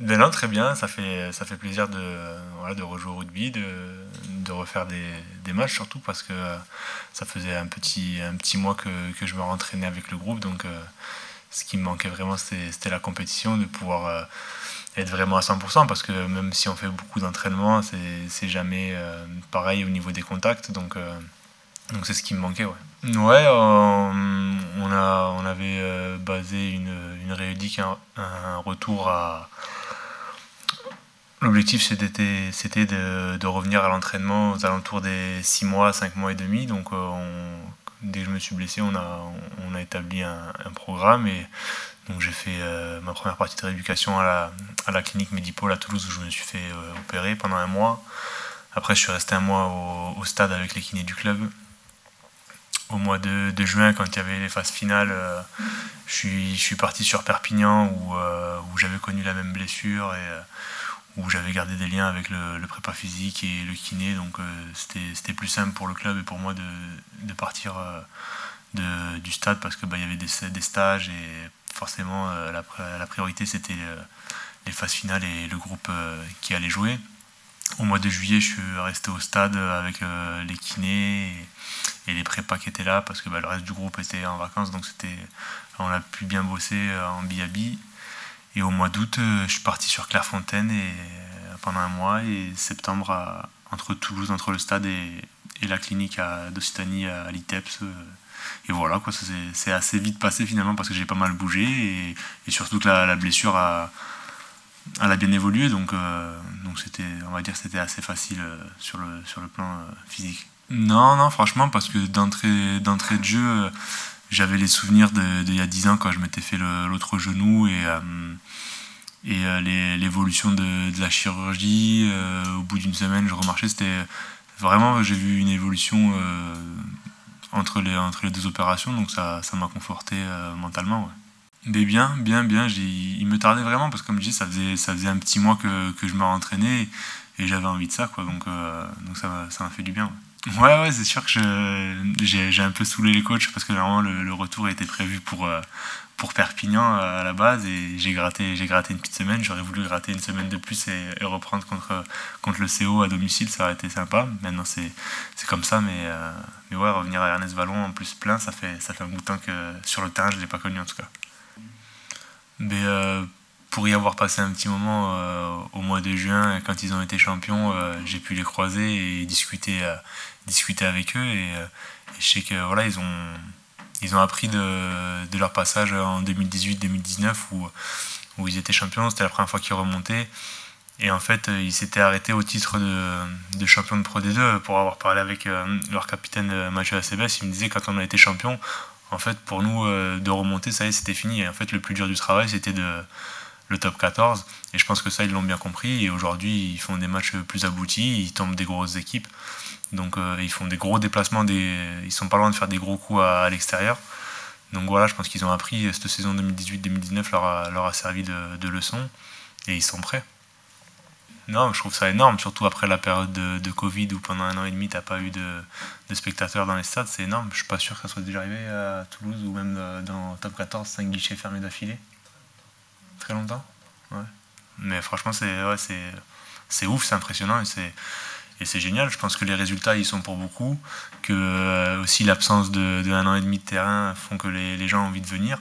Ben non, très bien, ça fait, ça fait plaisir de, de rejouer au rugby, de, de refaire des, des, matchs surtout parce que ça faisait un petit, un petit mois que, que je me rentraînais avec le groupe. Donc ce qui me manquait vraiment, c'était la compétition, de pouvoir être vraiment à 100% parce que même si on fait beaucoup d'entraînement, c'est jamais euh, pareil au niveau des contacts. Donc euh, donc c'est ce qui me manquait. Ouais, ouais on, a, on avait euh, basé une, une un, un, retour à. L'objectif c'était de, revenir à l'entraînement aux alentours des 6 mois, 5 mois et demi. Donc on, dès que je me suis blessé, on a, établi un, programme et donc j'ai fait euh, ma première partie de rééducation à la, clinique Medipol à Toulouse où je me suis fait euh, opérer pendant un mois. Après je suis resté un mois au, stade avec les kinés du club. Au mois de, juin, quand il y avait les phases finales, euh, je, suis, parti sur Perpignan où, où j'avais connu la même blessure et où j'avais gardé des liens avec le, prépa physique et le kiné. Donc c'était plus simple pour le club et pour moi de, partir de, du stade parce qu'il bah, y avait des, stages et forcément, euh, la, la, priorité, c'était euh, les phases finales et le groupe euh, qui allait jouer. Au mois de juillet, je suis resté au stade avec les kinés et, les prépas qui étaient là parce que bah, le reste du groupe était en vacances, donc on a pu bien bosser en biabi. Et au mois d'août, je suis parti sur Clairefontaine et, pendant un mois et septembre entre Toulouse, entre le stade et, la clinique d'Occitanie à, à l'ITEPS et voilà, c'est assez vite passé finalement parce que j'ai pas mal bougé et, surtout que la, blessure a, bien évolué, donc, euh, on va dire c'était assez facile euh, sur, le, plan euh, physique. Non, non, franchement, parce que d'entrée, d'entrée de jeu, euh, j'avais les souvenirs d'il de, y a 10 ans quand je m'étais fait l'autre genou et, euh, et euh, l'évolution de, la chirurgie. au bout d'une semaine, je remarchais, c'était vraiment, j'ai vu une évolution entre les, entre les deux opérations, donc ça m'a conforté euh, mentalement. Mais bien, bien, bien, il me tardait vraiment parce que comme je dis, ça faisait, ça faisait un petit mois que, que je me rentraînais et, j'avais envie de ça, quoi, donc, euh, donc ça m'a fait du bien. Ouais, ouais, c'est sûr que j'ai un peu saoulé les coachs parce que normalement le, retour était prévu pour, euh, pour Perpignan euh, à la base et j'ai gratté, gratté une petite semaine. J'aurais voulu gratter une semaine de plus et, reprendre contre, contre le CO à domicile, ça aurait été sympa. Maintenant c'est, comme ça, mais, mais ouais, revenir à Ernest Vallon en plus plein, ça fait, ça fait un bout de temps que sur le terrain je ne l'ai pas connu en tout cas. Mais euh, pour y avoir passé un petit moment euh, au mois de juin, quand ils ont été champions, euh, j'ai pu les croiser et discuter, discuter avec eux et, je sais que voilà, ils ont ils ont appris de, de leur passage en 2018-2019 où, où ils étaient champions, c'était la première fois qu'ils remontaient. Et en fait, ils s'étaient arrêtés au titre de, de, champion de Pro D2 pour avoir parlé avec leur capitaine Mathieu Acebes. Il me disait quand on a été champion, en fait, pour nous, euh, de remonter, ça y est, c'était fini. Et en fait, le plus dur du travail, c'était de, le top 14. Et je pense que ça, ils l'ont bien compris. Et aujourd'hui, ils font des matchs plus aboutis, ils tombent des grosses équipes. Donc euh, ils font des gros déplacements, des... ils sont pas loin de faire des gros coups à, l'extérieur. Donc voilà, je pense qu'ils ont appris, cette saison 2018-2019 leur a, servi de, leçon et ils sont prêts. Non, je trouve ça énorme, surtout après la période de, Covid où pendant un an et demi, tu n'as pas eu de, spectateurs dans les stades, c'est énorme. Je suis pas sûr que ça soit déjà arrivé à Toulouse ou même dans top 14, 5 guichets fermés d'affilée. Très longtemps. Ouais. Mais franchement, c'est ouf, c'est impressionnant et c'est génial. Je pense que les résultats ils sont pour beaucoup, que euh, aussi l'absence de, un an et demi de terrain font que les, gens ont envie de venir.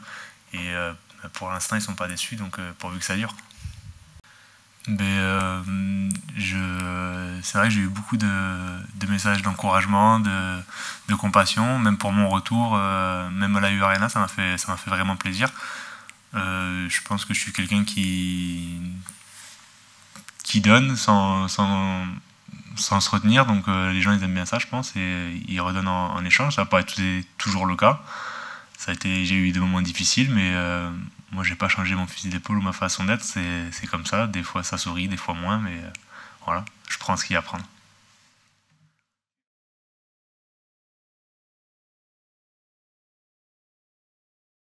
Et euh, pour l'instant ils sont pas déçus, donc euh, pourvu que ça dure. Mais je, c'est vrai que j'ai eu beaucoup de, messages d'encouragement, de, compassion, même pour mon retour, même à la U ça m'a fait, fait vraiment plaisir. je pense que je suis quelqu'un qui qui donne sans, sans sans se retenir. Donc euh, les gens ils aiment bien ça, je pense, et ils redonnent en, échange. Ça n'a pas été toujours le cas. J'ai eu des moments difficiles, mais euh, moi j'ai pas changé mon fusil d'épaule ou ma façon d'être. C'est comme ça. Des fois ça sourit, des fois moins, mais euh, voilà, je prends ce qu'il y a à prendre.